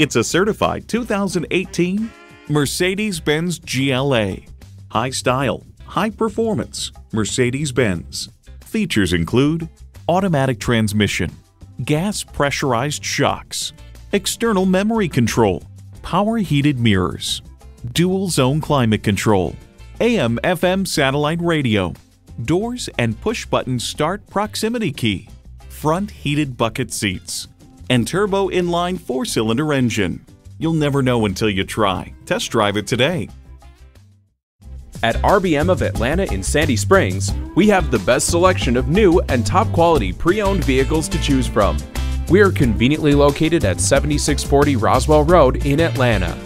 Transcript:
It's a certified 2018 Mercedes-Benz GLA. High style, high performance, Mercedes-Benz. Features include automatic transmission, gas pressurized shocks, external memory control, power heated mirrors, dual zone climate control, AM FM satellite radio, doors and push button start proximity key, front heated bucket seats, and turbo inline four cylinder engine. You'll never know until you try. Test drive it today. At RBM of Atlanta in Sandy Springs, we have the best selection of new and top quality pre owned vehicles to choose from. We are conveniently located at 7640 Roswell Road in Atlanta.